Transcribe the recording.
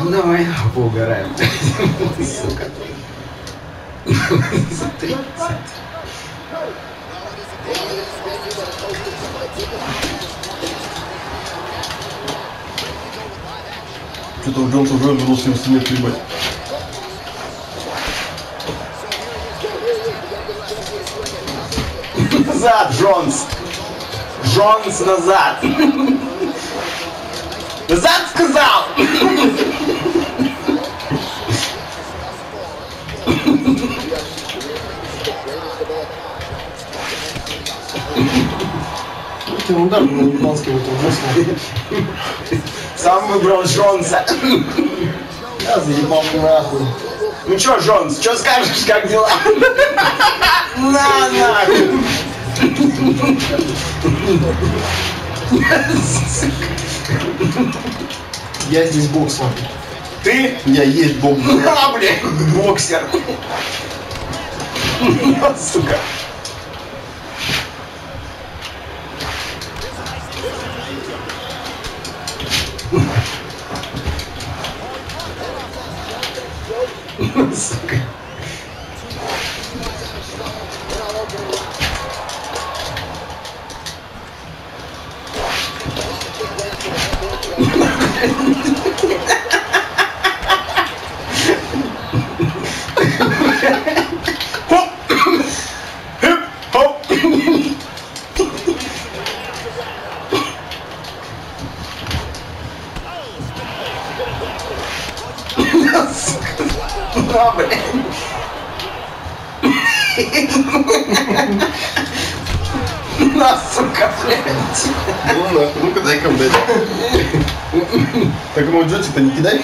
Ну давай, поугараем. Сука. За 30. Что-то у Джонса уже вернулся его сильнее Назад, Джонс! Джонс, назад! Назад сказал! Ты удар был ебанский в этом мысли. Сам выбрал Джонса. Я заебал нахуй. Ну чё, Джонс, чё скажешь, как дела? Я здесь боксер. Ты? Я есть бог. А, блядь, боксер. Сука. Сука. Хоп! Хип! Хоп! Сука. А, блядь. На, Так ему джойстик-то не кидай.